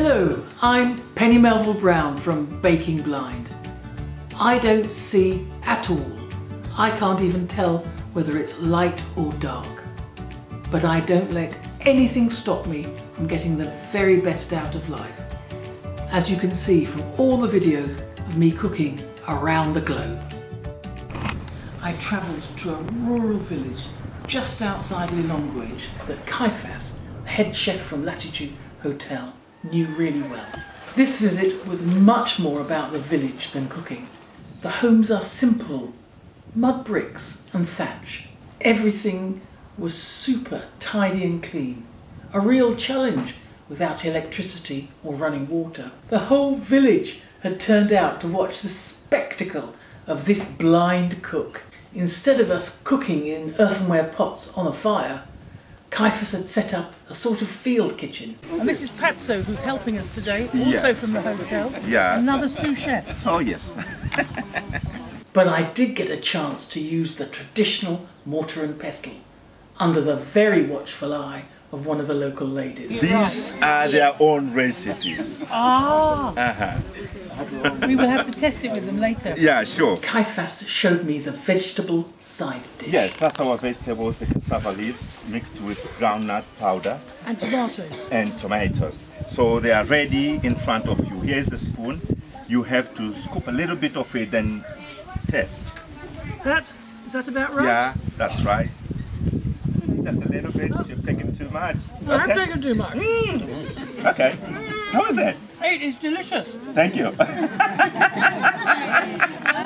Hello, I'm Penny Melville Brown from Baking Blind. I don't see at all. I can't even tell whether it's light or dark. But I don't let anything stop me from getting the very best out of life. As you can see from all the videos of me cooking around the globe. I travelled to a rural village just outside Lilongwe that Kaifas, the head chef from Latitude Hotel, knew really well. This visit was much more about the village than cooking. The homes are simple, mud bricks and thatch. Everything was super tidy and clean. A real challenge without electricity or running water. The whole village had turned out to watch the spectacle of this blind cook. Instead of us cooking in earthenware pots on a fire, Kaifas had set up a sort of field kitchen. And this is Patso who's helping us today, also Yes. from the hotel. Yeah. Another sous chef. Oh, yes. But I did get a chance to use the traditional mortar and pestle under the very watchful eye of one of the local ladies. These are their own recipes. Ah, Uh-huh. we will have to test it with them later. Yeah, sure. Kaifas showed me the vegetable side dish. Yes, that's our vegetables, the cassava leaves mixed with groundnut powder And tomatoes. and tomatoes. So they are ready in front of you. Here's the spoon. You have to scoop a little bit of it and test. That, is that about right? Yeah, that's right. Just a little bit. You're taken too much. No, I'm Okay. taken too much. Okay. How is it? It is delicious. Thank you.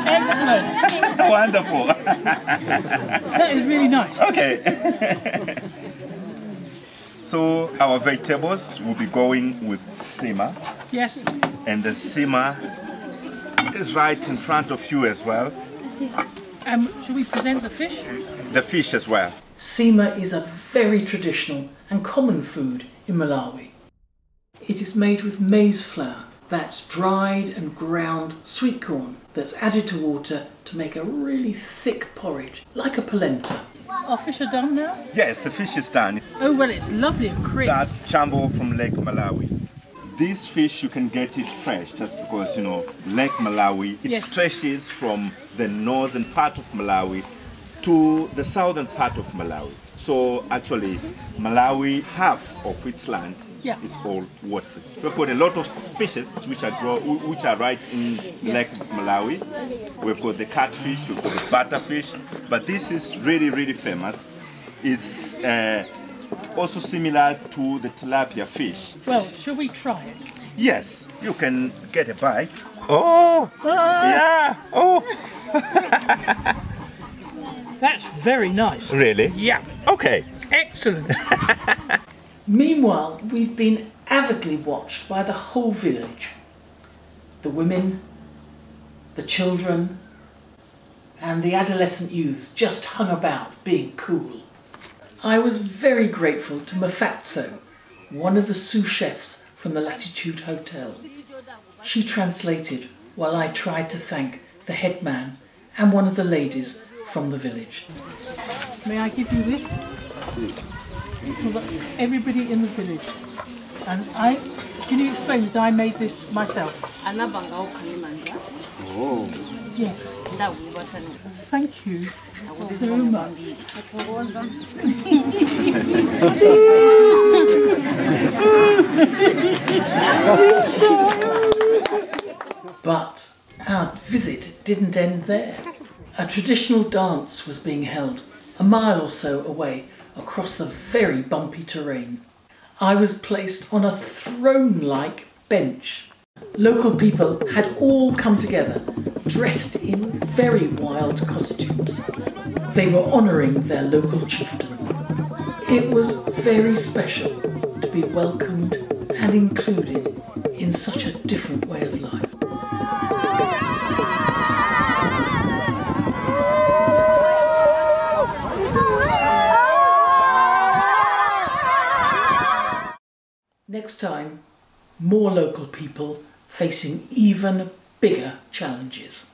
Excellent. Wonderful. That is really nice. Okay. so our vegetables will be going with nsima, Yes. and the nsima is right in front of you as well. Um, should we present the fish? The fish as well. Sima is a very traditional and common food in Malawi. It is made with maize flour that's dried and ground sweet corn that's added to water to make a really thick porridge, like a polenta. Our fish are done now? Yes, the fish is done. Oh, well, it's lovely and crisp. That's chambo from Lake Malawi. This fish you can get it fresh just because you know Lake Malawi it Yes. stretches from the northern part of Malawi to the southern part of Malawi. So actually Malawi half of its land Yeah. is all waters. We've got a lot of species which are grow, which are right in Lake Malawi. We've got the catfish, we've got the butterfish, but this is really really famous. It's uh, also similar to the tilapia fish. Well, shall we try it? Yes, you can get a bite. Oh, yeah. Oh, That's very nice. really? Yeah. Okay. Excellent. Meanwhile, we've been avidly watched by the whole village. The women, the children, and the adolescent youths just hung about being cool. I was very grateful to Mphatso, one of the sous chefs from the Latitude Hotel. She translated while I tried to thank the headman and one of the ladies from the village. May I give you this? For the- everybody in the village. And I, can you explain that I made this myself? anabanga ukhalimandla oh. Yes. Thank you so much. But our visit didn't end there. A traditional dance was being held a mile or so away across the very bumpy terrain. I was placed on a throne like bench. Local people had all come together, dressed in very wild costumes. They were honouring their local chieftain. It was very special to be welcomed and included in such a different way of life. Next time, more local people facing even bigger challenges.